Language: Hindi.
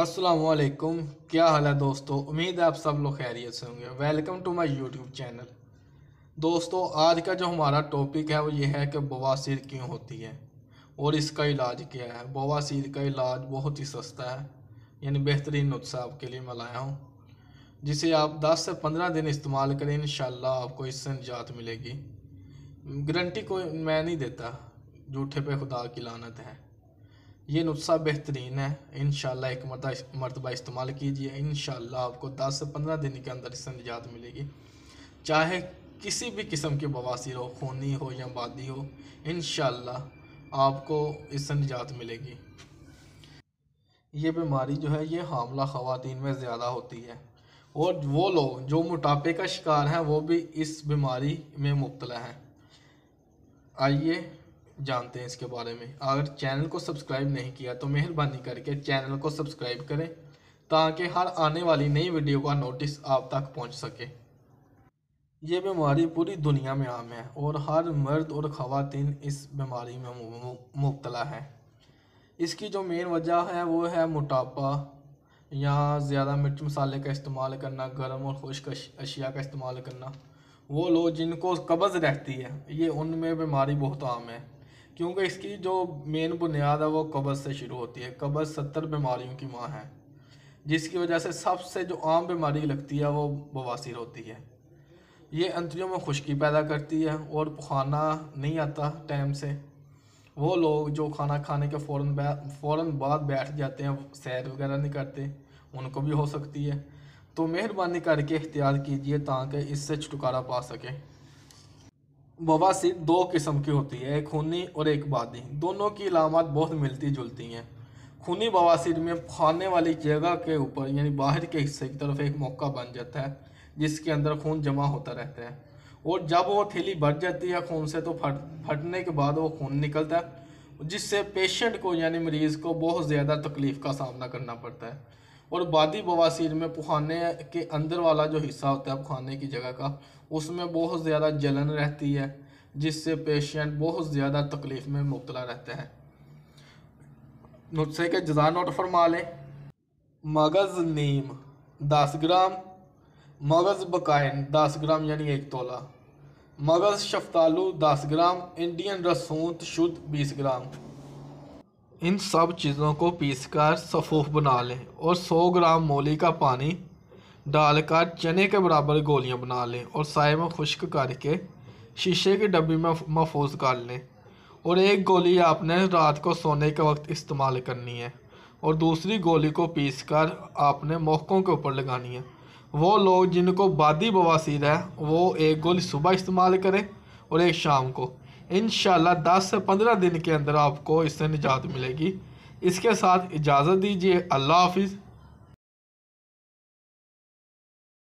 असलकुम क्या हाल है दोस्तों? उम्मीद है आप सब लोग खैरियत से होंगे। Welcome to my YouTube channel दोस्तों, आज का जो हमारा टॉपिक है, वो ये है कि बवासीर क्यों होती है? और इसका इलाज क्या है? बवासीर का इलाज बहुत ही सस्ता है। यानी बेहतरीन नुस्खा आपके लिए मैं लाया हूँ। जिसे आप 10 से 15 दिन इस्तेमाल करें इन आपको इससे निजात मिलेगी। गारंटी कोई मैं नहीं देता। जूठे पे खुदा की लानत है। ये नुस्खा बेहतरीन है। इन एक मरतबा इस्तेमाल कीजिए। इन आपको 10 से 15 दिन के अंदर इससे निजात मिलेगी। चाहे किसी भी किस्म की बवासीर हो, खूनी हो या बादी हो इन आपको इससे निजात मिलेगी। ये बीमारी जो है, ये हामला ख़वातीन में ज़्यादा होती है। और वो लोग, जो मोटापे का शिकार हैं, वो भी इस बीमारी में मुबतला हैं। आइए जानते हैं इसके बारे में। अगर चैनल को सब्सक्राइब नहीं किया तो मेहरबानी करके चैनल को सब्सक्राइब करें, ताकि हर आने वाली नई वीडियो का नोटिस आप तक पहुँच सके। ये बीमारी पूरी दुनिया में आम है और हर मर्द और ख़वातीन इस बीमारी में मुबतला है। इसकी जो मेन वजह है, वो है मोटापा। या ज़्यादा मिर्च मसाले का इस्तेमाल करना, गर्म और खुश्क अशिया का इस्तेमाल करना, वो लोग जिनको कब्ज़ रहती है, ये उनमें बीमारी बहुत आम है। क्योंकि इसकी जो मेन बुनियाद है, वो कब्ज़ से शुरू होती है। कब्ज़ सत्तर बीमारियों की माँ है, जिसकी वजह से सबसे जो आम बीमारी लगती है, वो बवासीर होती है। ये अंतरियों में खुश्की पैदा करती है और खाना नहीं आता टाइम से। वो लोग जो खाना खाने के फ़ौर फ़ौर बाद बैठ जाते हैं, सैर वगैरह नहीं करते, उनको भी हो सकती है। तो मेहरबानी करके एहतियात कीजिए, ताकि इससे छुटकारा पा सकें। बवासीर दो किस्म की होती है, एक खूनी और एक बादी। दोनों की इलामत बहुत मिलती जुलती हैं। खूनी बवासीर में खाने वाली जगह के ऊपर, यानी बाहर के हिस्से की तरफ़ एक मौका बन जाता है, जिसके अंदर खून जमा होता रहता है। और जब वो थैली भर जाती है खून से तो फट, फटने के बाद वो खून निकलता है, जिससे पेशेंट को, यानी मरीज़ को बहुत ज़्यादा तकलीफ़ का सामना करना पड़ता है। और बादी बवासीर में पुखाने के अंदर वाला जो हिस्सा होता है पुखाने की जगह का, उसमें बहुत ज़्यादा जलन रहती है, जिससे पेशेंट बहुत ज़्यादा तकलीफ़ में मुबतला रहता है। नुस्खे के जजा नोट फरमा लें। मगज़ नीम, दस ग्राम। मगज़ बकायन, दस ग्राम यानी एक तोला। मगज़ शफ्तालू, दस ग्राम। इंडियन रसूत शुद्ध बीस ग्राम। इन सब चीज़ों को पीसकर सफ़ूफ बना लें और 100 ग्राम मूली का पानी डालकर चने के बराबर गोलियाँ बना लें और साय में खुश्क करके शीशे की डब्बी में महफूज कर लें। और एक गोली आपने रात को सोने के वक्त इस्तेमाल करनी है और दूसरी गोली को पीस कर आपने मौक़ों के ऊपर लगानी है। वो लोग जिनको बादी बवासीर है, वो एक गोली सुबह इस्तेमाल करें और एक शाम को। इन दस से पंद्रह दिन के अंदर आपको इससे निजात मिलेगी। इसके साथ इजाज़त दीजिए। अल्लाह हाफिज़।